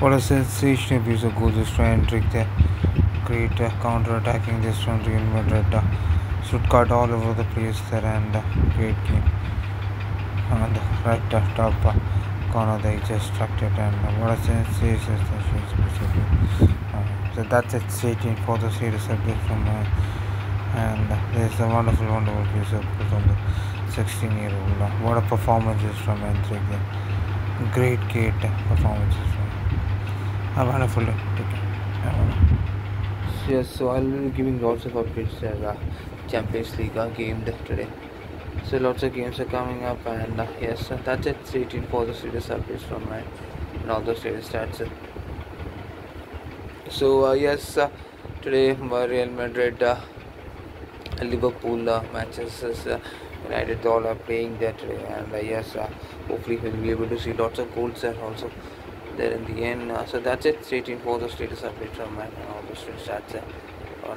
What a sensational piece of goal this try and trick there. Great uh, counter-attacking this from Real Madrid. Uh, Stuttgart all over the place there and uh, great game. On the right uh, top uh, corner they just struck it and uh, what a sensational uh, So that's it, staging for the series update from uh, and uh, there's a wonderful, wonderful piece of from the 16 year old. Uh, what a performance is from there. Great, great performances a. Take care. Yes, so I'll be giving lots of updates as uh, Champions League are gamed today. So lots of games are coming up, and uh, yes, that's it. Stay tuned for the latest updates from my and all the latest stats. So uh, yes, uh, today Real Madrid, uh, Liverpool uh, matches. Uh, United all are playing there today, and uh, yes, hopefully we'll be able to see lots of goals there also there in the end. Uh, so that's it. Stay tuned for the latest update from my and all the stats. Uh,